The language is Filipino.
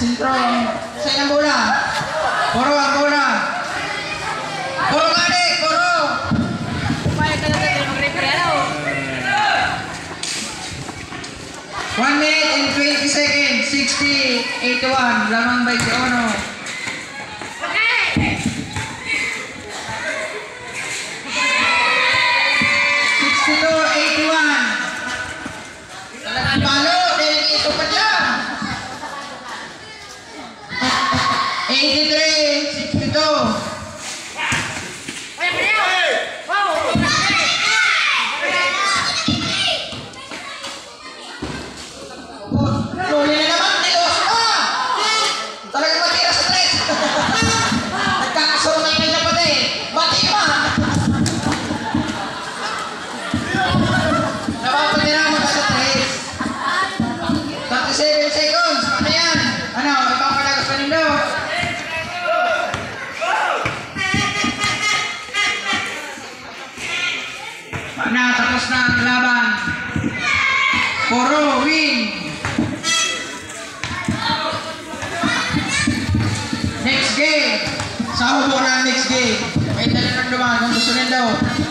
Strong. Sa ilang bola? Puro ang bola. Puro gani, puro. Payag ka na tayo mag-referee, ano? 1 minute and 20 seconds. 60, 81. Lamang by si Ono. Sixty-two, 83, 62. Na, tapos na ang laban. Puro, win! Next game. Sa hubo na next game. May dala ng dumaan kung gusto nila daw.